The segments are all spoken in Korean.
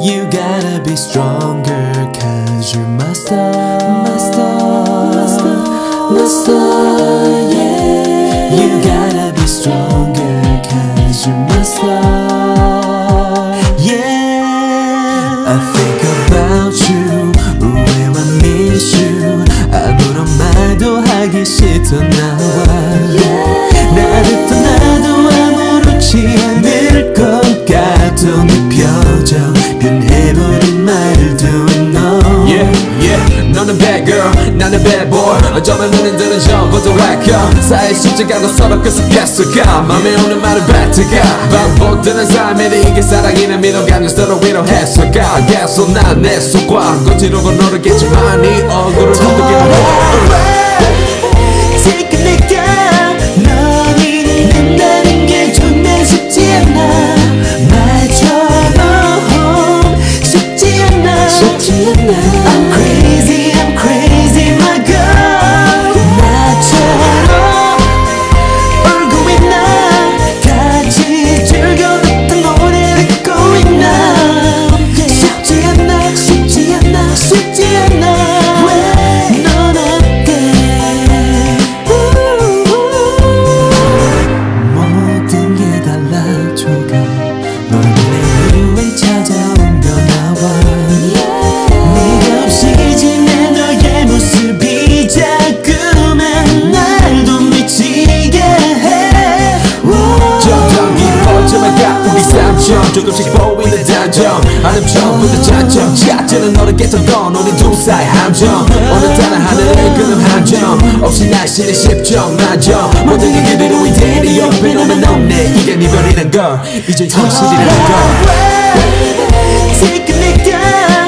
You gotta be stronger cause you're my star My star My star My star yeah You gotta be stronger cause you're my star Yeah I think about you when I miss you 아무런 말도 하기 싫던 나 나는 bad boy. 어쩌면 너희들은 전부터 whacker 사이 숙제가도 서로 계속했어가 맘에 오는 말을 뱉어가 반복되는 삶에 이게 사랑이는 믿어가는 서로 위로했어가 계속 난내 속과 거칠고 모르겠지만 네 얼굴을 어떻게 봐지 조금씩 보이는 단점 아름 처음부터 장점 자체는 너를 깨쳤던 우리 두 사이 함정. 오늘따라 하늘을 그는 함정. 없이 날씨는 10점 만점 모든 게 그대로 이대로 옆에 너만 없네. 이게 이별이란 걸. 이제 현실이란 걸. 지금 내가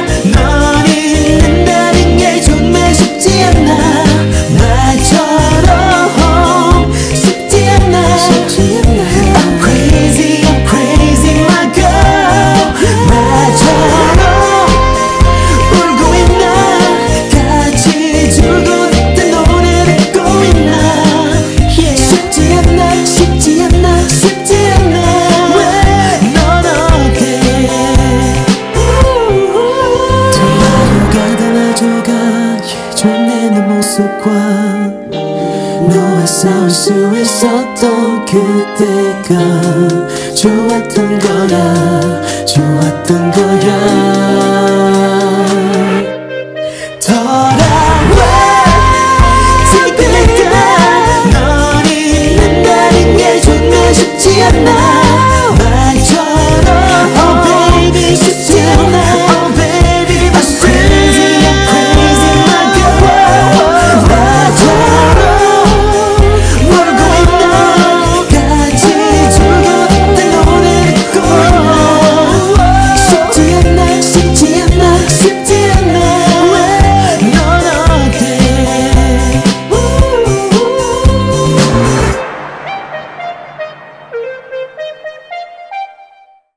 싸울 수 있었던 그때가 좋았던 거야 좋았던 거야. 돌아와 그때가 널 잃는 날인 게 정말 쉽지 않아.